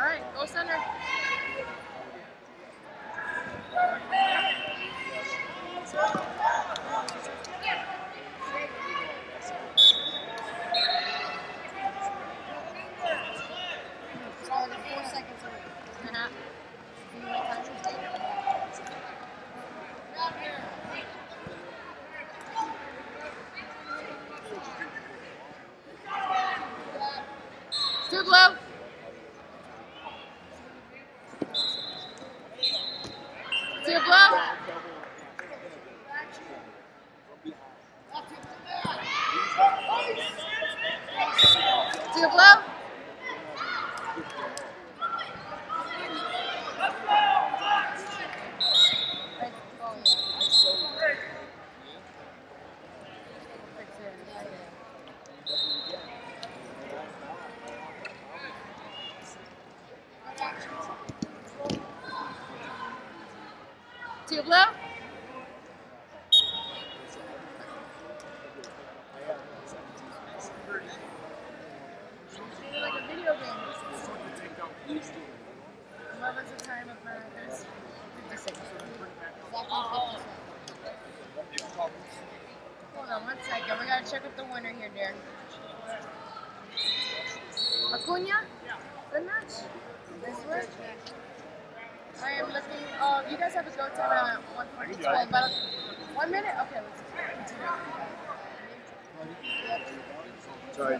All right, go center four seconds away. Uh-huh. You know what time it is? Too low. Too low. Too low. Right. Oh, yeah. Yeah, yeah. Too low. Like a video game. What was the time of America's 56? Exactly 50 Hold on one second. We gotta check with the winner here, Darren. Acuna? Good match? This? I am looking. Oh, you guys have a go time at uh, 142. About one minute? Okay, let's continue. Sorry.